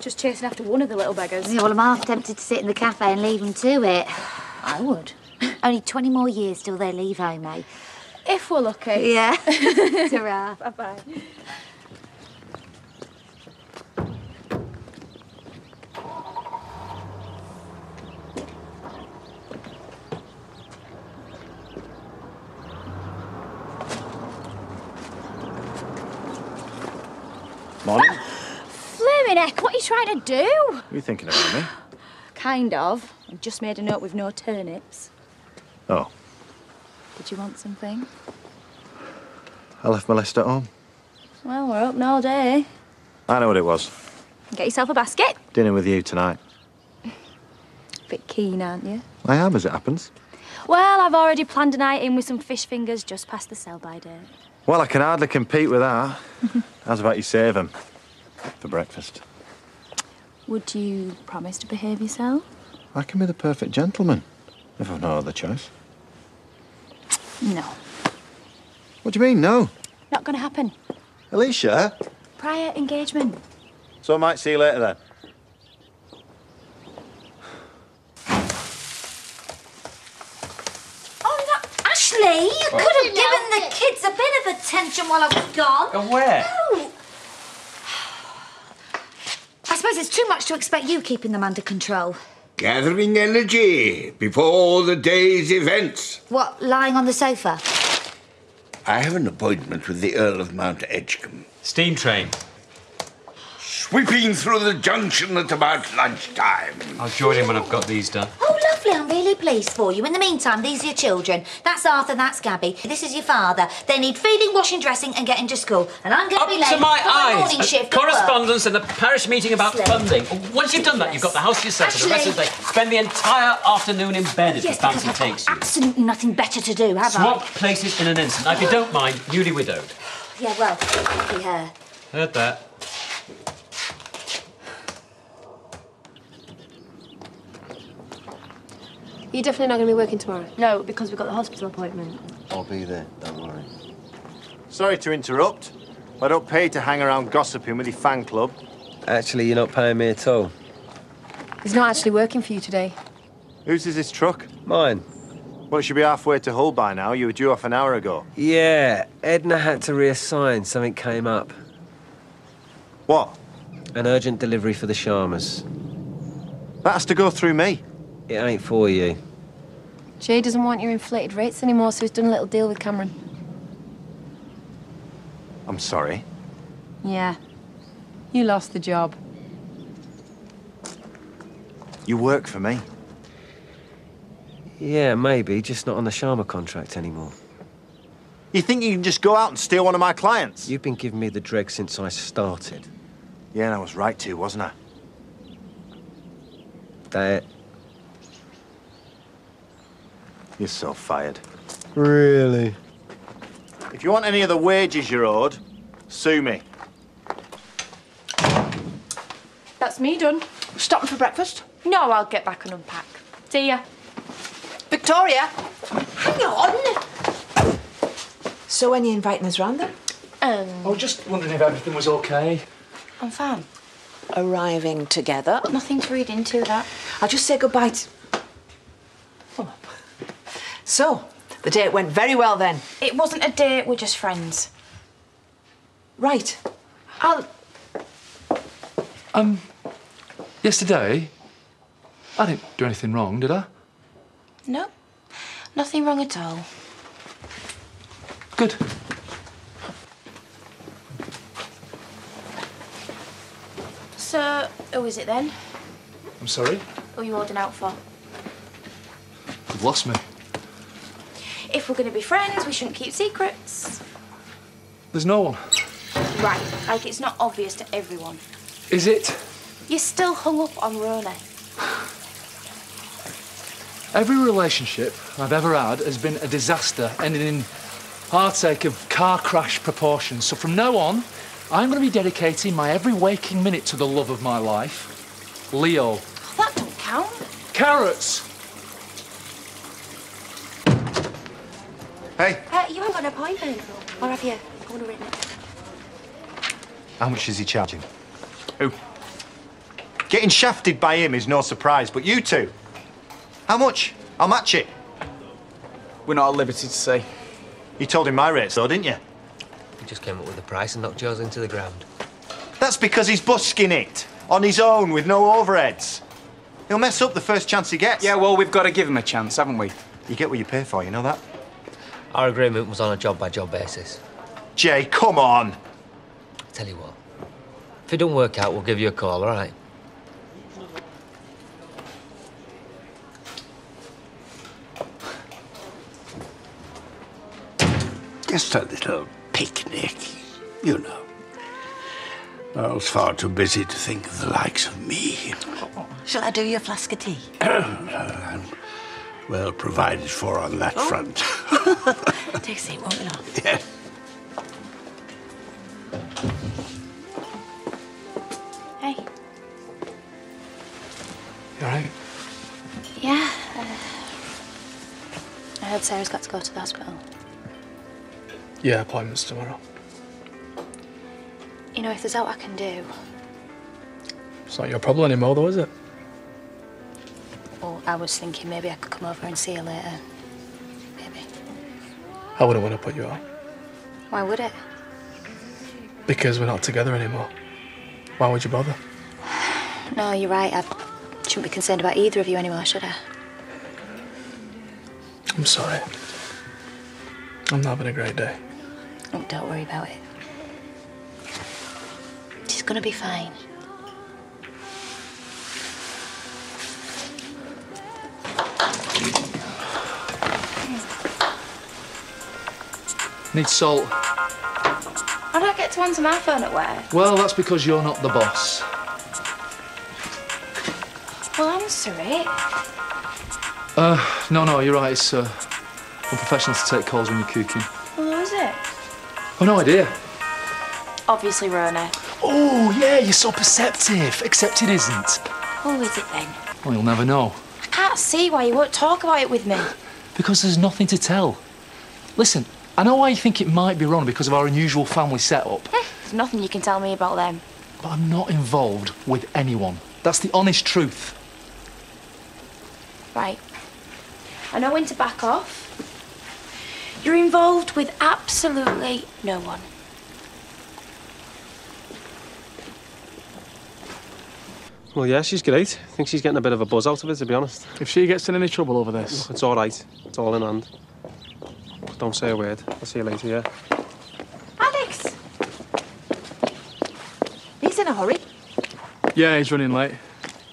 just chasing after one of the little beggars. Yeah, well, I'm half tempted to sit in the cafe and leave them to it. I would. Only 20 more years till they leave home, eh? If we're lucky. Yeah. Ta-ra. Bye-bye. Morning. Heck, what are you trying to do? Are you thinking about me? Kind of. I just made a note with no turnips. Oh, Did you want something? I left my list at home. Well, we're open all day. I know what it was. Get yourself a basket. Dinner with you tonight. Bit keen, aren't you? I am, as it happens. Well, I've already planned a night in with some fish fingers just past the sell-by date. Well, I can hardly compete with that. How's about you save 'em for breakfast? Would you promise to behave yourself? I can be the perfect gentleman if I've no other choice. No. What do you mean, no? Not gonna happen. Alicia? Prior engagement. So I might see you later then. Oh, no. Ashley, you could have given the kids a bit of attention while I was gone. where? No. I suppose it's too much to expect you keeping them under control. Gathering energy before the day's events. What, lying on the sofa? I have an appointment with the Earl of Mount Edgcumbe. Steam train. Sweeping through the junction at about lunchtime. I'll join him when I've got these done. Oh, lovely. Really pleased for you. In the meantime, these are your children. That's Arthur, that's Gabby. This is your father. They need feeding, washing, dressing, and getting to school. And I'm going to be late to my for my eyes. morning Uh, shift. correspondence and the parish meeting about Slip. funding. Once you've done that, you've got the house to yourself for the rest of the day. Spend the entire afternoon in bed if Yes, the fancy takes you. absolutely nothing better to do, have I? Swap places in an instant. Now, if you don't mind, newly widowed. Yeah, well, lucky her. Heard that. You're definitely not going to be working tomorrow. No, because we've got the hospital appointment. I'll be there, don't worry. Sorry to interrupt. I don't pay to hang around gossiping with your fan club. Actually, you're not paying me at all. He's not actually working for you today. Whose is this truck? Mine. Well, it should be halfway to Hull by now. You were due off an hour ago. Yeah, Edna had to reassign. Something came up. What? An urgent delivery for the Sharmas. That has to go through me. It ain't for you. Jai doesn't want your inflated rates anymore, so he's done a little deal with Cameron. I'm sorry. Yeah. You lost the job. You work for me. Yeah, maybe, just not on the Sharma contract anymore. You think you can just go out and steal one of my clients? You've been giving me the dreg since I started. Yeah, and I was right to, wasn't I? That. You're so fired. Really? If you want any of the wages you're owed, sue me. That's me done. Stopping for breakfast? No, I'll get back and unpack. See ya. Victoria! Hang on! So when you inviting us round then? Um, I was just wondering if everything was okay. I'm fine. Arriving together. nothing to read into that. I'll just say goodbye to... So, the date went very well then. It wasn't a date, we're just friends. Right. I'll... Um, yesterday, I didn't do anything wrong, did I? No, nothing wrong at all. Good. So, who is it then? I'm sorry. Who are you holding out for? You've lost me. If we're going to be friends, we shouldn't keep secrets. There's no one. Right, like it's not obvious to everyone. Is it? You're still hung up on Rona. Every relationship I've ever had has been a disaster, ending in heartache of car crash proportions. So from now on, I'm going to be dedicating my every waking minute to the love of my life, Leo. Oh, that don't count. Carrots! Hey, Uh, you haven't got an appointment. Or have you? I want to written it. how much is he charging? Who? Getting shafted by him is no surprise, but you two. How much? I'll match it. We're not at liberty to say. You told him my rates, though, didn't you? He just came up with the price and knocked yours into the ground. That's because he's busking it on his own with no overheads. He'll mess up the first chance he gets. Yeah, well, we've got to give him a chance, haven't we? You get what you pay for, you know that? Our agreement was on a job by job basis. Jai, come on. I Tell you what, if it don't work out, we'll give you a call, all right? Just a little picnic, you know. Earl's far too busy to think of the likes of me. Shall I do you a flask of tea? I'm well provided for on that front. Take a seat, won't you, love? yes. Hey. You all right? Yeah. Uh, I heard Sarah's got to go to the hospital. Yeah, appointments tomorrow. You know, if there's out I can do, It's not your problem anymore, though, is it? I was thinking maybe I could come over and see you later. Maybe. I wouldn't want to put you out. Why would it? Because we're not together anymore. Why would you bother? No, you're right. I shouldn't be concerned about either of you anymore, should I? I'm sorry. I'm not having a great day. Oh, don't worry about it. She's gonna be fine. Need salt. How do I get to answer my phone at work? Well, that's because you're not the boss. Well, answer it. Uh, no, no, you're right. It's uh, unprofessional to take calls when you're cooking. Well, who is it? Oh, no idea. Obviously, Rona. Oh, yeah, you're so perceptive. Except it isn't. Who is it then? Well, you'll never know. I can't see why you won't talk about it with me. Because there's nothing to tell. Listen, I know why you think it might be wrong because of our unusual family setup, eh, There's nothing you can tell me about them. but I'm not involved with anyone. That's the honest truth. Right. I know when to back off. You're involved with absolutely no one. Well, yeah, she's great. I think she's getting a bit of a buzz out of it, to be honest. If she gets in any trouble over this, It's all right. It's all in hand. Don't say a word. I'll see you later, yeah? Alex! He's in a hurry. yeah, he's running late.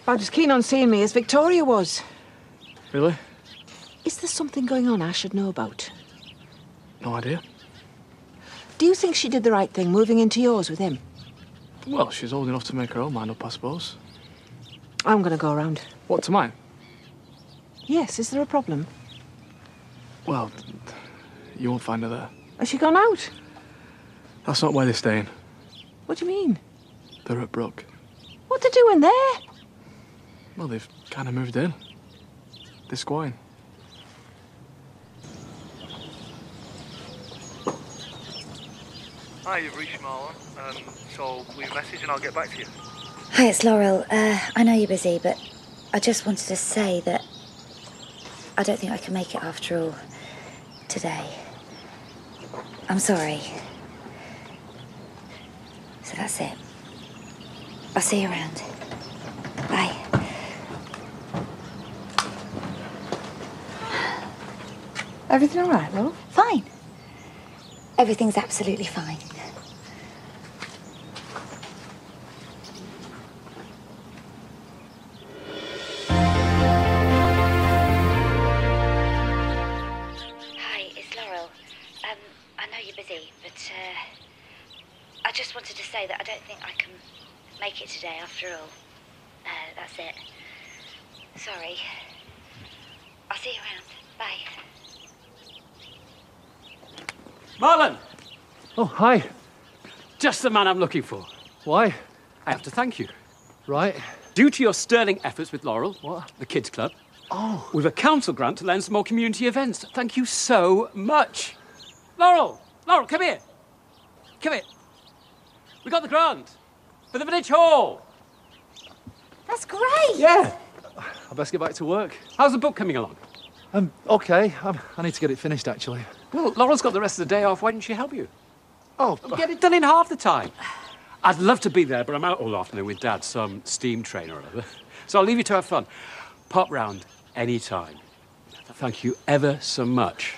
About as keen on seeing me as Victoria was. Really? Is there something going on I should know about? No idea. Do you think she did the right thing moving into yours with him? Well, she's old enough to make her own mind up, I suppose. I'm going to go around. What, to mine? Yes, is there a problem? Well, you won't find her there. Has she gone out? That's not where they're staying. What do you mean? They're at Brook. What are they doing there? Well, they've kind of moved in. They're squatting. Hi, you've reached Marlon. Um, so leave a message and I'll get back to you. Hi, it's Laurel. Uh, I know you're busy, but I just wanted to say that I don't think I can make it after all today. I'm sorry. So that's it. I'll see you around. Bye. Everything all right, love? Fine. Everything's absolutely fine. It today after all. Uh, that's it. Sorry. I'll see you around. Bye. Marlon! Oh, hi. Just the man I'm looking for. Why? I have to thank you. Right. Due to your sterling efforts with Laurel, What? the Kids Club, Oh. we've a council grant to lend some more community events. Thank you so much. Laurel! Laurel, come here! Come here! We got the grant. For the village hall! That's great. Yeah. I best get back to work. How's the book coming along? Um, okay. Um, I need to get it finished, actually. Well, Laurel's got the rest of the day off. Why didn't she help you? Oh, Get it done in half the time. I'd love to be there, but I'm out all afternoon with Dad, some steam train or other. So I'll leave you to have fun. Pop round any time. Thank you ever so much.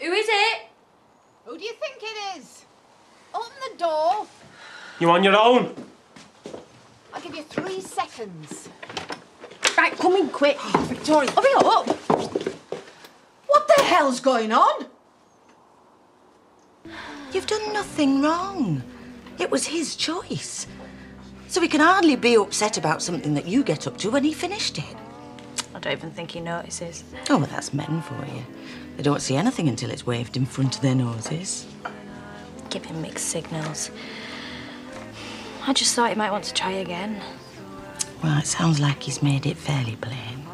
Who is it? Who do you think it is? Open the door. You on your own? I'll give you three seconds. Right, come in quick. Victoria, hurry up. What the hell's going on? You've done nothing wrong. It was his choice. So he can hardly be upset about something that you get up to when he finished it. I don't even think he notices. Oh, well, that's men for you. They don't see anything until it's waved in front of their noses. Giving mixed signals. I just thought he might want to try again. Well, it sounds like he's made it fairly plain.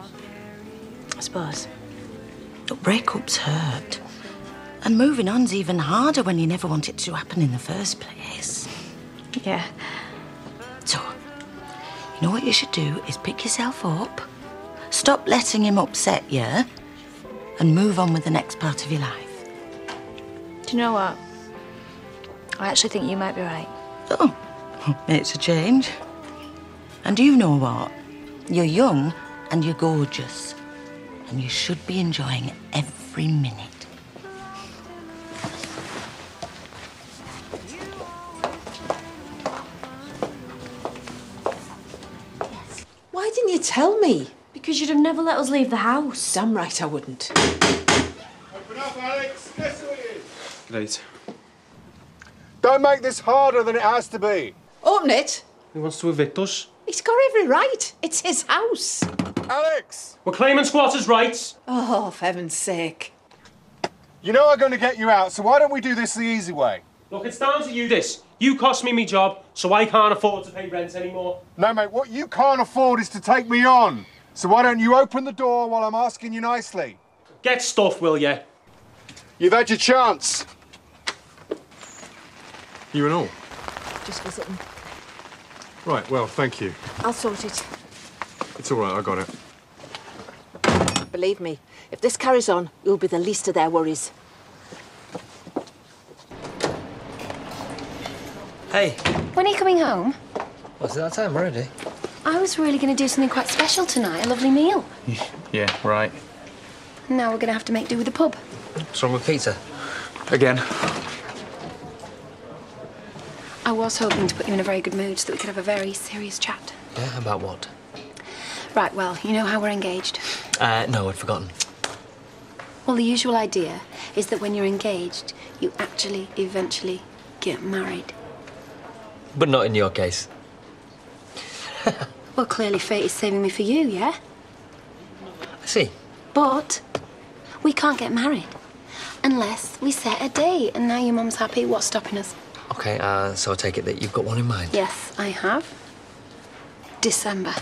I suppose. But breakups hurt. And moving on's even harder when you never want it to happen in the first place. Yeah. So, you know what you should do is pick yourself up, stop letting him upset you, and move on with the next part of your life. Do you know what? I actually think you might be right. Oh, it's a change. And you know what? You're young and you're gorgeous. And you should be enjoying every minute. Why didn't you tell me? Because you'd have never let us leave the house. Damn right I wouldn't. Open up, Alex. Guess who it is? Great. Don't make this harder than it has to be. Open it. He wants to evict us. He's got every right. It's his house. Alex! We're claiming squatters' rights. Oh, for heaven's sake. You know I'm going to get you out, so why don't we do this the easy way? Look, it's down to you this. You cost me my job, so I can't afford to pay rent anymore. No, mate, what you can't afford is to take me on. So why don't you open the door while I'm asking you nicely? Get stuff, will you? You've had your chance. You and all? Just visiting. Right, well, thank you. I'll sort it. It's all right, I got it. Believe me, if this carries on, you'll be the least of their worries. Hey, When are you coming home? what's that time already? I was really going to do something quite special tonight, a lovely meal. Yeah, right. Now we're going to have to make do with the pub. What's wrong with pizza? Again. I was hoping to put you in a very good mood so that we could have a very serious chat. Yeah, about what? Right, well, you know how we're engaged. Uh, no, I'd forgotten. Well, the usual idea is that when you're engaged, you actually eventually get married. But not in your case. Well, clearly fate is saving me for you, yeah? I see. But we can't get married unless we set a date. And now your mum's happy. What's stopping us? Okay, uh, so I take it that you've got one in mind. Yes, I have. December.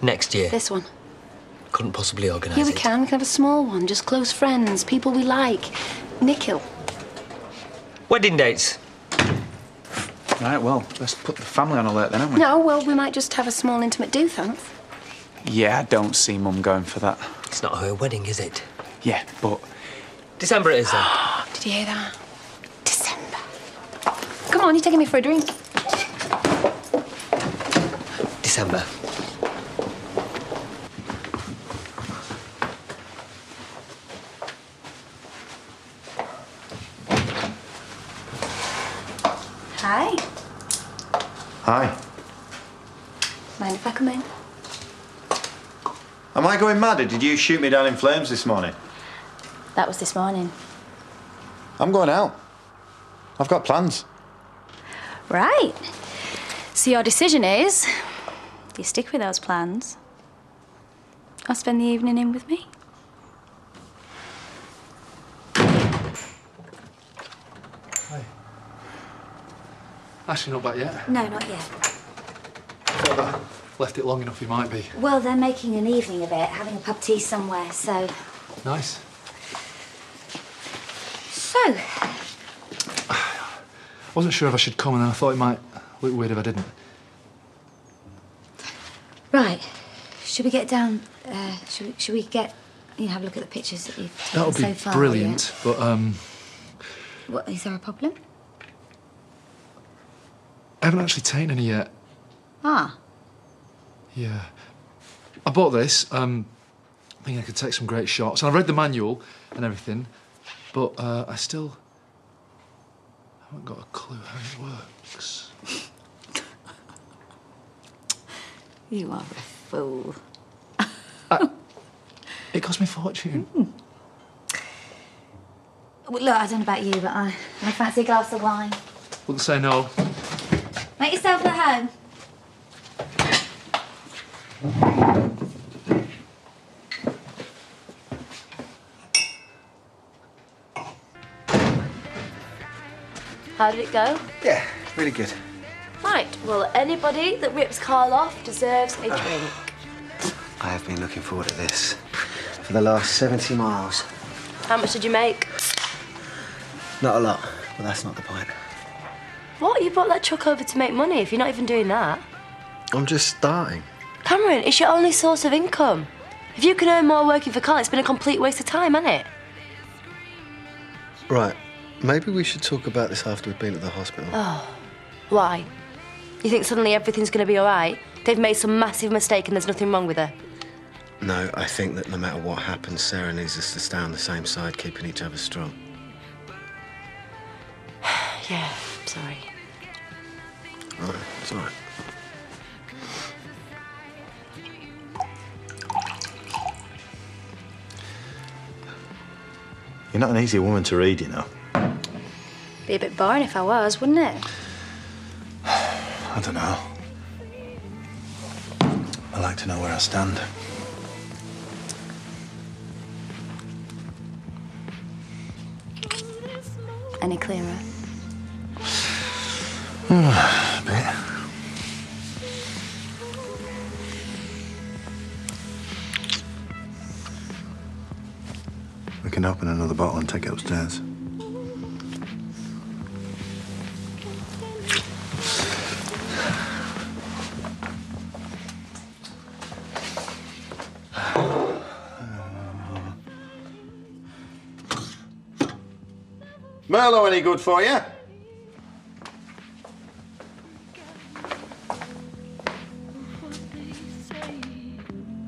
Next year. This one. Couldn't possibly organise Yeah, we it. can. We can have a small one. Just close friends, people we like. Nikhil. Wedding dates. Right, well, let's put the family on alert then, haven't we? No, well, we might just have a small intimate do, thanks. Yeah, I don't see Mum going for that. It's not her wedding, is it? Yeah, but December it is then. Did you hear that? December. Come on, you're taking me for a drink. December. Hi. Hi. Mind if I come in? Am I going mad or did you shoot me down in flames this morning? That was this morning. I'm going out. I've got plans. Right. So your decision is do you stick with those plans or spend the evening in with me? Actually, not back yet. No, not yet. left it long enough, he might be. Well, they're making an evening of it, having a pub tea somewhere, so. Nice. So, I wasn't sure if I should come, and I thought it might look weird if I didn't. right. Should we get down? Uh, should, we, should we get, you know, have a look at the pictures that you've taken That would so be far? brilliant, but um. What, is there a problem? I haven't actually taken any yet. Ah, Yeah. I bought this, um, thinking I could take some great shots. And I read the manual and everything, but uh, I still haven't got a clue how it works. you are a fool. Uh, it cost me a fortune. Hmm. Well, look, I don't know about you, but I, I fancy a glass of wine. Wouldn't say no. Make yourself at home. How did it go? Yeah, really good. Right, well, anybody that rips Carl off deserves a drink. I have been looking forward to this for the last 70 miles. How much did you make? Not a lot, but that's not the point. What? You brought that truck over to make money if you're not even doing that? I'm just starting. Cameron, it's your only source of income. If you can earn more working for Carl, it's been a complete waste of time, hasn't it? Right, maybe we should talk about this after we've been at the hospital. Oh, why? You think suddenly everything's going to be all right? They've made some massive mistake and there's nothing wrong with her. No, I think that no matter what happens, Sarah needs us to stay on the same side, keeping each other strong. yeah, sorry. All right, it's all right. You're not an easy woman to read, you know. Be a bit boring if I was, wouldn't it? I don't know. I like to know where I stand. Any clearer? a bit. We can open another bottle and take it upstairs. Merlot any good for you?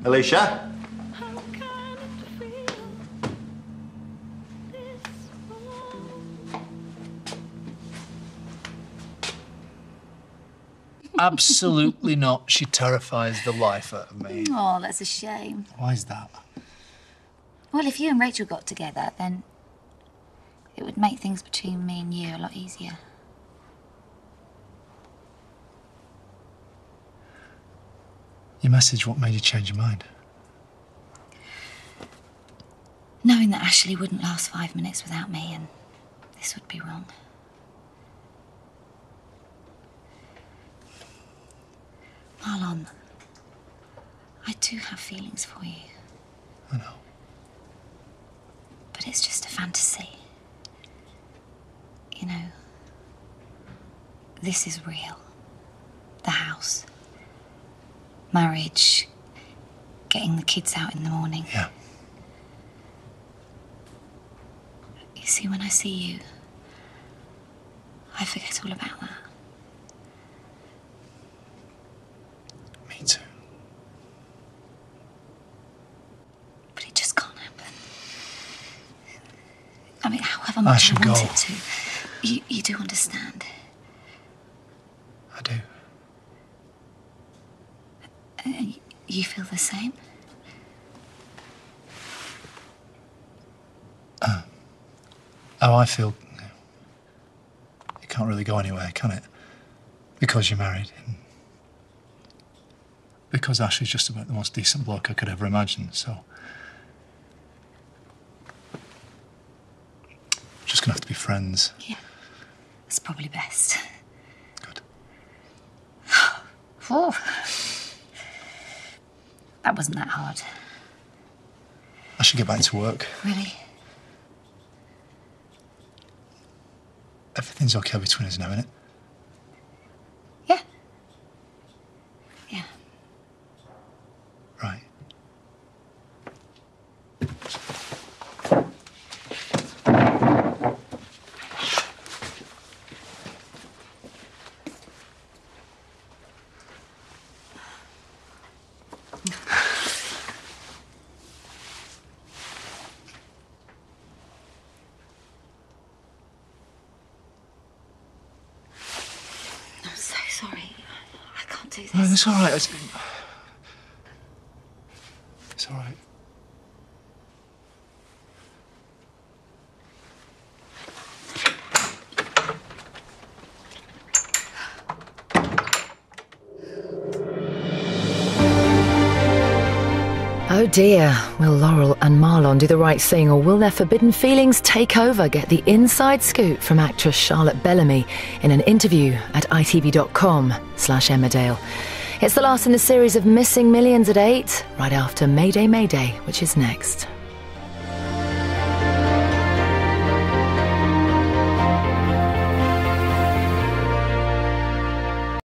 Alicia? Absolutely not. She terrifies the life out of me. Oh, that's a shame. Why is that? Well, if you and Rachel got together, then it would make things between me and you a lot easier. Your message, what made you change your mind? Knowing that Ashley wouldn't last five minutes without me, and this would be wrong. Marlon, I do have feelings for you. I know. But it's just a fantasy. You know, this is real. The house, marriage, getting the kids out in the morning. Yeah. You see, when I see you, I forget all about that. Me too. But it just can't happen. I mean, however much I, should want go. it to, you, you do understand. I do. Uh, you feel the same? Oh, I feel, it can't really go anywhere, can it? Because you're married. And because Ashley's just about the most decent bloke I could ever imagine, so. Just gonna have to be friends. Yeah. It's probably best. Good. oh. That wasn't that hard. I should get back to work. Really? Everything's okay between us now, isn't it? Yeah. Yeah. Right. I'm so sorry. I can't do this. No, it's all right. It's, it's all right. Oh dear, will Laurel and Marlon do the right thing or will their forbidden feelings take over? Get the inside scoop from actress Charlotte Bellamy in an interview at itv.com slash Emmerdale. It's the last in the series of Missing Millions at 8, right after Mayday Mayday, which is next.